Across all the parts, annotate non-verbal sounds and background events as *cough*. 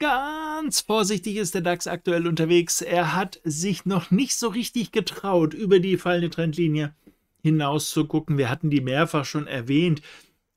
Ganz vorsichtig ist der DAX aktuell unterwegs. Er hat sich noch nicht so richtig getraut, über die fallende Trendlinie hinaus zu gucken. Wir hatten die mehrfach schon erwähnt.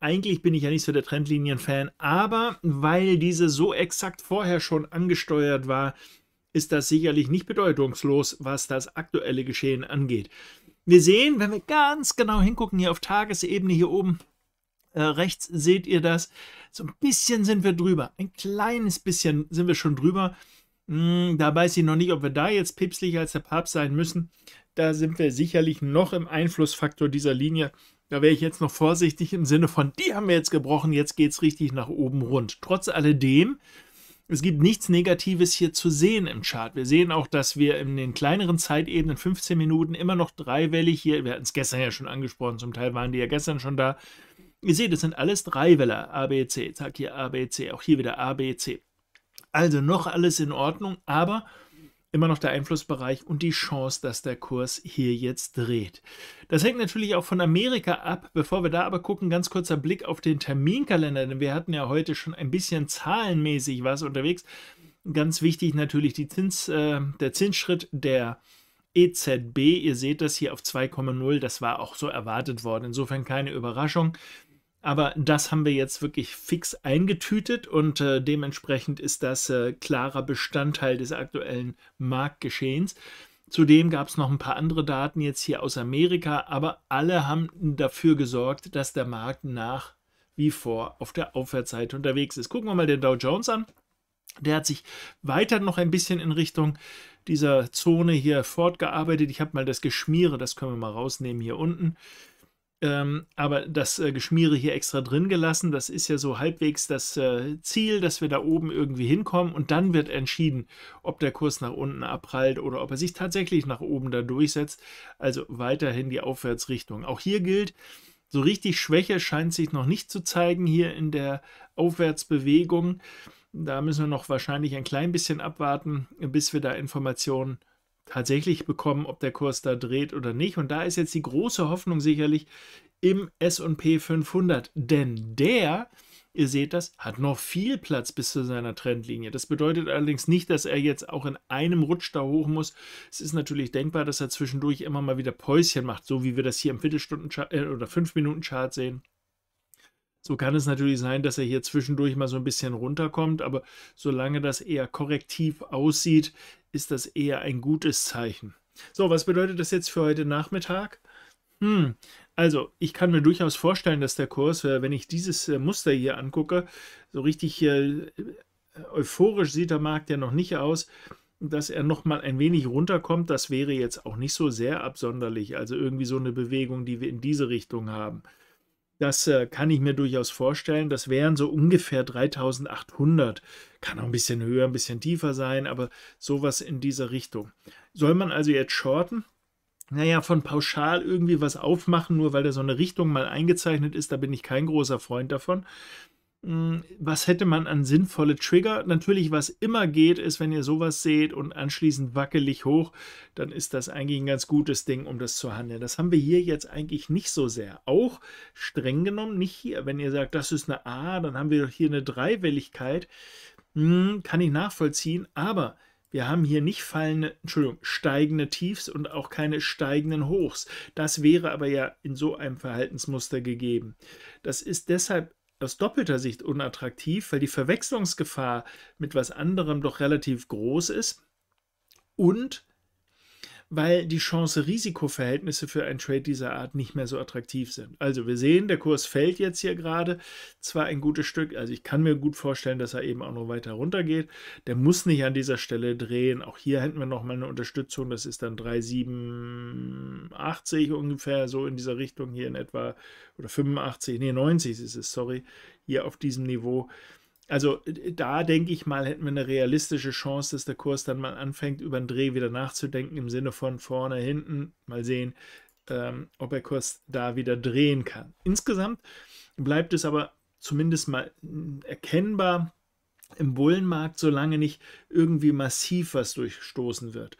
Eigentlich bin ich ja nicht so der Trendlinien-Fan, aber weil diese so exakt vorher schon angesteuert war, ist das sicherlich nicht bedeutungslos, was das aktuelle Geschehen angeht. Wir sehen, wenn wir ganz genau hingucken, hier auf Tagesebene hier oben äh, rechts seht ihr das, so ein bisschen sind wir drüber. Ein kleines bisschen sind wir schon drüber. Hm, da weiß ich noch nicht, ob wir da jetzt päpstlicher als der Papst sein müssen. Da sind wir sicherlich noch im Einflussfaktor dieser Linie. Da wäre ich jetzt noch vorsichtig im Sinne von, die haben wir jetzt gebrochen, jetzt geht es richtig nach oben rund. Trotz alledem, es gibt nichts Negatives hier zu sehen im Chart. Wir sehen auch, dass wir in den kleineren Zeitebenen, 15 Minuten, immer noch dreiwellig hier, wir hatten es gestern ja schon angesprochen, zum Teil waren die ja gestern schon da, Ihr seht, das sind alles Dreiweller. A, B, C. Zack, hier A, B, C. Auch hier wieder A, B, C. Also noch alles in Ordnung, aber immer noch der Einflussbereich und die Chance, dass der Kurs hier jetzt dreht. Das hängt natürlich auch von Amerika ab. Bevor wir da aber gucken, ganz kurzer Blick auf den Terminkalender, denn wir hatten ja heute schon ein bisschen zahlenmäßig was unterwegs. Ganz wichtig natürlich die Zins, äh, der Zinsschritt der EZB. Ihr seht das hier auf 2,0. Das war auch so erwartet worden. Insofern keine Überraschung. Aber das haben wir jetzt wirklich fix eingetütet und äh, dementsprechend ist das äh, klarer Bestandteil des aktuellen Marktgeschehens. Zudem gab es noch ein paar andere Daten jetzt hier aus Amerika, aber alle haben dafür gesorgt, dass der Markt nach wie vor auf der Aufwärtsseite unterwegs ist. Gucken wir mal den Dow Jones an. Der hat sich weiter noch ein bisschen in Richtung dieser Zone hier fortgearbeitet. Ich habe mal das Geschmiere, das können wir mal rausnehmen hier unten. Ähm, aber das äh, Geschmiere hier extra drin gelassen. Das ist ja so halbwegs das äh, Ziel, dass wir da oben irgendwie hinkommen und dann wird entschieden, ob der Kurs nach unten abprallt oder ob er sich tatsächlich nach oben da durchsetzt. Also weiterhin die Aufwärtsrichtung. Auch hier gilt, so richtig Schwäche scheint sich noch nicht zu zeigen hier in der Aufwärtsbewegung. Da müssen wir noch wahrscheinlich ein klein bisschen abwarten, bis wir da Informationen tatsächlich bekommen, ob der Kurs da dreht oder nicht. Und da ist jetzt die große Hoffnung sicherlich im SP 500, denn der, ihr seht das, hat noch viel Platz bis zu seiner Trendlinie. Das bedeutet allerdings nicht, dass er jetzt auch in einem Rutsch da hoch muss. Es ist natürlich denkbar, dass er zwischendurch immer mal wieder Päuschen macht, so wie wir das hier im Viertelstunden- äh, oder 5-Minuten-Chart sehen. So kann es natürlich sein, dass er hier zwischendurch mal so ein bisschen runterkommt, aber solange das eher korrektiv aussieht, ist das eher ein gutes Zeichen. So, was bedeutet das jetzt für heute Nachmittag? Hm, also ich kann mir durchaus vorstellen, dass der Kurs, äh, wenn ich dieses äh, Muster hier angucke, so richtig äh, euphorisch sieht der Markt ja noch nicht aus, dass er noch mal ein wenig runterkommt. Das wäre jetzt auch nicht so sehr absonderlich. Also irgendwie so eine Bewegung, die wir in diese Richtung haben. Das äh, kann ich mir durchaus vorstellen. Das wären so ungefähr 3800. Kann auch ein bisschen höher, ein bisschen tiefer sein, aber sowas in dieser Richtung. Soll man also jetzt shorten? Naja, von pauschal irgendwie was aufmachen, nur weil da so eine Richtung mal eingezeichnet ist, da bin ich kein großer Freund davon. Hm, was hätte man an sinnvolle Trigger? Natürlich, was immer geht, ist, wenn ihr sowas seht und anschließend wackelig hoch, dann ist das eigentlich ein ganz gutes Ding, um das zu handeln. Das haben wir hier jetzt eigentlich nicht so sehr. Auch streng genommen nicht hier. Wenn ihr sagt, das ist eine A, dann haben wir hier eine Dreiwelligkeit. Hm, kann ich nachvollziehen, aber wir haben hier nicht fallende, Entschuldigung, steigende Tiefs und auch keine steigenden Hochs. Das wäre aber ja in so einem Verhaltensmuster gegeben. Das ist deshalb aus doppelter Sicht unattraktiv, weil die Verwechslungsgefahr mit was anderem doch relativ groß ist. Und weil die Chance-Risiko-Verhältnisse für einen Trade dieser Art nicht mehr so attraktiv sind. Also wir sehen, der Kurs fällt jetzt hier gerade zwar ein gutes Stück, also ich kann mir gut vorstellen, dass er eben auch noch weiter runter geht. Der muss nicht an dieser Stelle drehen. Auch hier hätten wir nochmal eine Unterstützung, das ist dann 387 ungefähr, so in dieser Richtung hier in etwa, oder 85, nee 90 ist es, sorry, hier auf diesem Niveau. Also äh, da denke ich mal, hätten wir eine realistische Chance, dass der Kurs dann mal anfängt, über den Dreh wieder nachzudenken, im Sinne von vorne, hinten. Mal sehen, ähm, ob der Kurs da wieder drehen kann. Insgesamt bleibt es aber zumindest mal hm, erkennbar im Bullenmarkt, solange nicht irgendwie massiv was durchstoßen wird.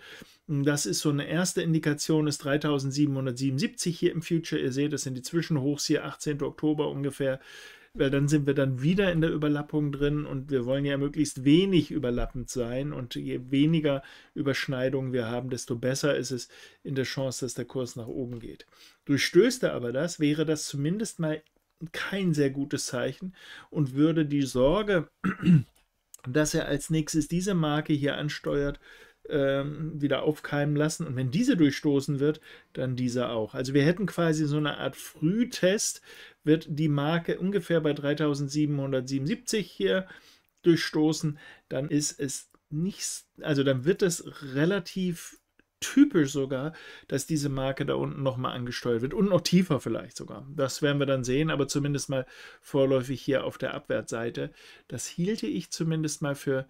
Das ist so eine erste Indikation, ist 3777 hier im Future. Ihr seht, das sind die Zwischenhochs hier, 18. Oktober ungefähr. Weil dann sind wir dann wieder in der Überlappung drin und wir wollen ja möglichst wenig überlappend sein und je weniger Überschneidungen wir haben, desto besser ist es in der Chance, dass der Kurs nach oben geht. Durchstößt er aber das, wäre das zumindest mal kein sehr gutes Zeichen und würde die Sorge, *clears throat* dass er als nächstes diese Marke hier ansteuert, ähm, wieder aufkeimen lassen. Und wenn diese durchstoßen wird, dann diese auch. Also wir hätten quasi so eine Art Frühtest, wird die Marke ungefähr bei 3777 hier durchstoßen, dann ist es nicht, also dann wird es relativ typisch sogar, dass diese Marke da unten nochmal angesteuert wird und noch tiefer vielleicht sogar. Das werden wir dann sehen, aber zumindest mal vorläufig hier auf der Abwärtsseite. Das hielte ich zumindest mal für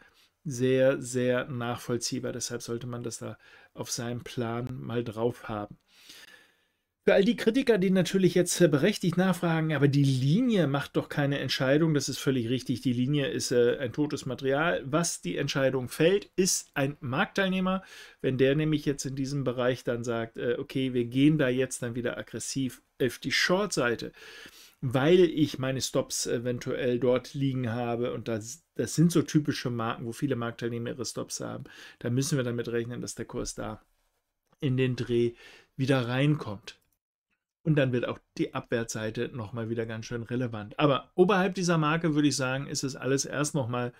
sehr, sehr nachvollziehbar. Deshalb sollte man das da auf seinem Plan mal drauf haben. Für all die Kritiker, die natürlich jetzt berechtigt nachfragen, aber die Linie macht doch keine Entscheidung, das ist völlig richtig. Die Linie ist äh, ein totes Material. Was die Entscheidung fällt, ist ein Marktteilnehmer. Wenn der nämlich jetzt in diesem Bereich dann sagt, äh, okay, wir gehen da jetzt dann wieder aggressiv auf die Short-Seite, weil ich meine Stops eventuell dort liegen habe und das, das sind so typische Marken, wo viele Marktteilnehmer ihre Stops haben, da müssen wir damit rechnen, dass der Kurs da in den Dreh wieder reinkommt. Und dann wird auch die Abwärtsseite nochmal wieder ganz schön relevant. Aber oberhalb dieser Marke würde ich sagen, ist es alles erst nochmal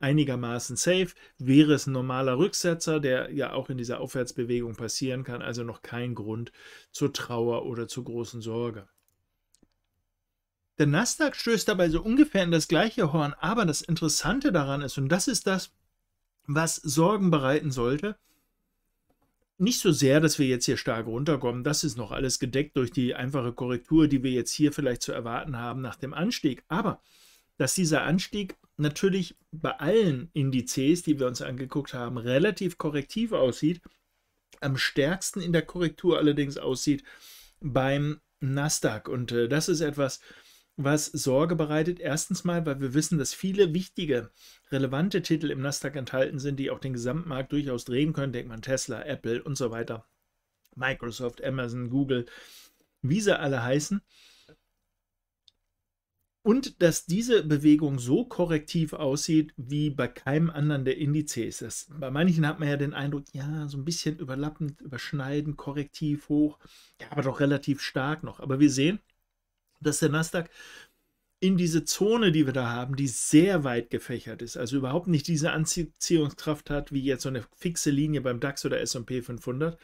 einigermaßen safe. Wäre es ein normaler Rücksetzer, der ja auch in dieser Aufwärtsbewegung passieren kann, also noch kein Grund zur Trauer oder zur großen Sorge. Der Nasdaq stößt dabei so ungefähr in das gleiche Horn, aber das Interessante daran ist, und das ist das, was Sorgen bereiten sollte, nicht so sehr, dass wir jetzt hier stark runterkommen, das ist noch alles gedeckt durch die einfache Korrektur, die wir jetzt hier vielleicht zu erwarten haben nach dem Anstieg, aber dass dieser Anstieg natürlich bei allen Indizes, die wir uns angeguckt haben, relativ korrektiv aussieht, am stärksten in der Korrektur allerdings aussieht beim Nasdaq. Und äh, das ist etwas, was Sorge bereitet. Erstens mal, weil wir wissen, dass viele wichtige, relevante Titel im Nasdaq enthalten sind, die auch den Gesamtmarkt durchaus drehen können. Denkt man Tesla, Apple und so weiter. Microsoft, Amazon, Google, wie sie alle heißen. Und dass diese Bewegung so korrektiv aussieht wie bei keinem anderen der Indizes. Das, bei manchen hat man ja den Eindruck, ja, so ein bisschen überlappend, überschneidend, korrektiv hoch, ja, aber doch relativ stark noch. Aber wir sehen, dass der Nasdaq in diese Zone, die wir da haben, die sehr weit gefächert ist, also überhaupt nicht diese Anziehungskraft hat, wie jetzt so eine fixe Linie beim DAX oder S&P 500,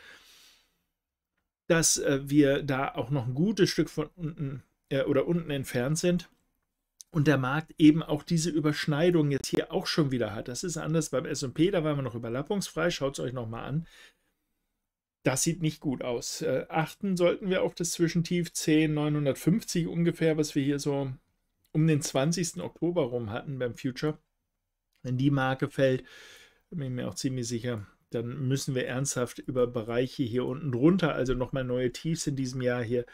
dass äh, wir da auch noch ein gutes Stück von unten äh, oder unten entfernt sind und der Markt eben auch diese Überschneidung jetzt hier auch schon wieder hat. Das ist anders beim S&P, da waren wir noch überlappungsfrei, schaut es euch nochmal an. Das sieht nicht gut aus. Äh, achten sollten wir auf das Zwischentief 10,950 ungefähr, was wir hier so um den 20. Oktober rum hatten beim Future. Wenn die Marke fällt, bin ich mir auch ziemlich sicher, dann müssen wir ernsthaft über Bereiche hier unten drunter, also nochmal neue Tiefs in diesem Jahr hier,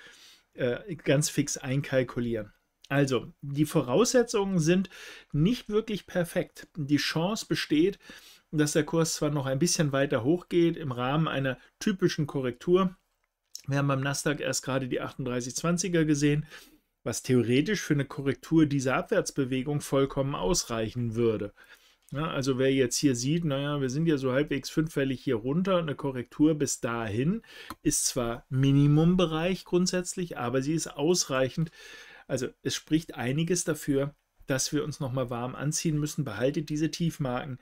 äh, ganz fix einkalkulieren. Also, die Voraussetzungen sind nicht wirklich perfekt. Die Chance besteht, dass der Kurs zwar noch ein bisschen weiter hochgeht im Rahmen einer typischen Korrektur. Wir haben beim Nasdaq erst gerade die 3820er gesehen, was theoretisch für eine Korrektur dieser Abwärtsbewegung vollkommen ausreichen würde. Ja, also wer jetzt hier sieht, naja, wir sind ja so halbwegs fünffällig hier runter, eine Korrektur bis dahin ist zwar Minimumbereich grundsätzlich, aber sie ist ausreichend. Also es spricht einiges dafür, dass wir uns nochmal warm anziehen müssen. Behaltet diese Tiefmarken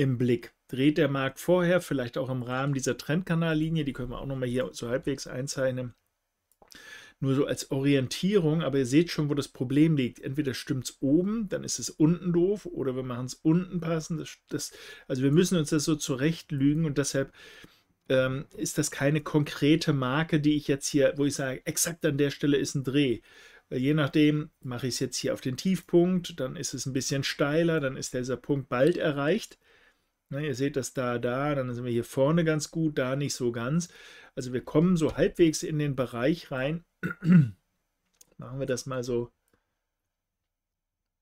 im Blick. Dreht der Markt vorher, vielleicht auch im Rahmen dieser Trendkanallinie, die können wir auch nochmal hier so halbwegs einzeichnen, nur so als Orientierung, aber ihr seht schon, wo das Problem liegt. Entweder stimmt es oben, dann ist es unten doof, oder wir machen es unten passend. Das, das, also wir müssen uns das so zurecht lügen und deshalb ähm, ist das keine konkrete Marke, die ich jetzt hier, wo ich sage, exakt an der Stelle ist ein Dreh. Je nachdem mache ich es jetzt hier auf den Tiefpunkt, dann ist es ein bisschen steiler, dann ist dieser Punkt bald erreicht. Ne, ihr seht das da, da, dann sind wir hier vorne ganz gut, da nicht so ganz. Also wir kommen so halbwegs in den Bereich rein. *clears throat* Machen wir das mal so,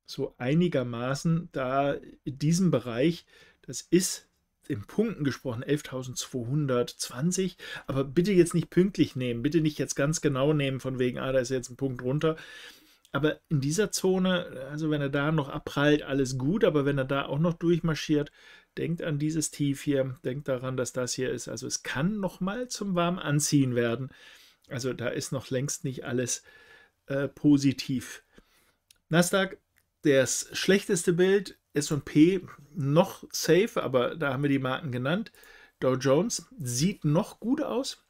so einigermaßen da in diesem Bereich. Das ist in Punkten gesprochen 11.220, aber bitte jetzt nicht pünktlich nehmen, bitte nicht jetzt ganz genau nehmen von wegen, ah, da ist jetzt ein Punkt runter. Aber in dieser Zone, also wenn er da noch abprallt, alles gut, aber wenn er da auch noch durchmarschiert, denkt an dieses Tief hier, denkt daran, dass das hier ist. Also es kann nochmal zum warm anziehen werden. Also da ist noch längst nicht alles äh, positiv. Nasdaq, das schlechteste Bild, S&P noch safe, aber da haben wir die Marken genannt. Dow Jones sieht noch gut aus.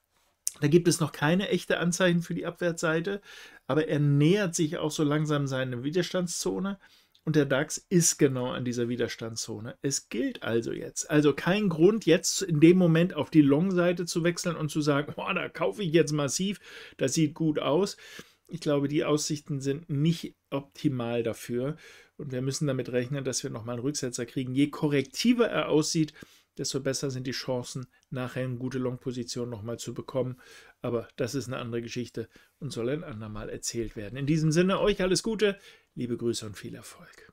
Da gibt es noch keine echte Anzeichen für die Abwärtsseite, aber er nähert sich auch so langsam seine Widerstandszone und der DAX ist genau an dieser Widerstandszone. Es gilt also jetzt. Also kein Grund, jetzt in dem Moment auf die Long-Seite zu wechseln und zu sagen, oh, da kaufe ich jetzt massiv, das sieht gut aus. Ich glaube, die Aussichten sind nicht optimal dafür und wir müssen damit rechnen, dass wir nochmal einen Rücksetzer kriegen. Je korrektiver er aussieht, desto besser sind die Chancen, nachher eine gute Long-Position nochmal zu bekommen. Aber das ist eine andere Geschichte und soll ein andermal erzählt werden. In diesem Sinne, euch alles Gute, liebe Grüße und viel Erfolg.